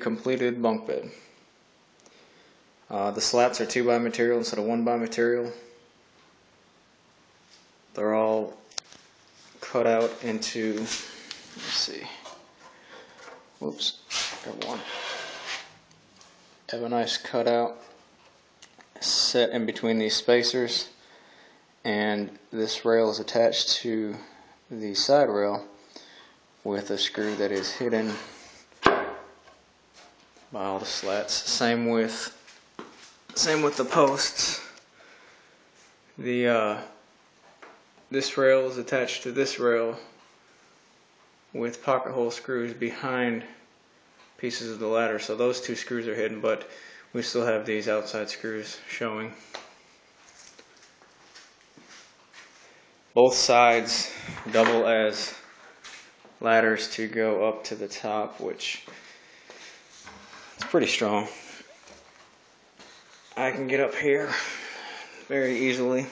completed bunk bed. Uh, the slats are 2 by material instead of 1 by material. They're all cut out into, let's see, whoops, got one. Have a nice cutout set in between these spacers and this rail is attached to the side rail with a screw that is hidden by all the slats. Same with same with the posts. The uh, this rail is attached to this rail with pocket hole screws behind pieces of the ladder. So those two screws are hidden, but we still have these outside screws showing. Both sides double as ladders to go up to the top, which pretty strong. I can get up here very easily.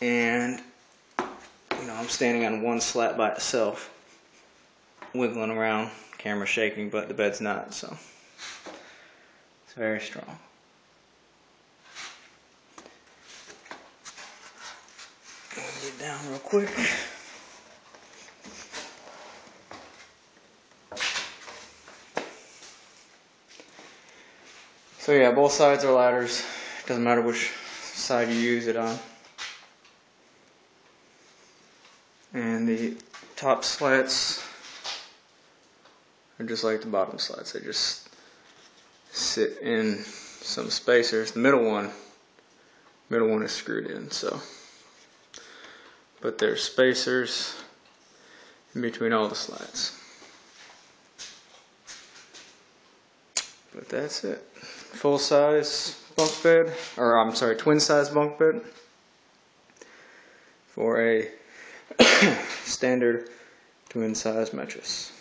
And, you know, I'm standing on one slat by itself, wiggling around, camera shaking, but the bed's not, so it's very strong. Get down real quick. So yeah, both sides are ladders. Doesn't matter which side you use it on. And the top slats are just like the bottom slats. They just sit in some spacers. The middle one, middle one is screwed in, so. But there's spacers in between all the slats. But that's it. Full size bunk bed, or I'm sorry, twin size bunk bed. For a standard twin size mattress.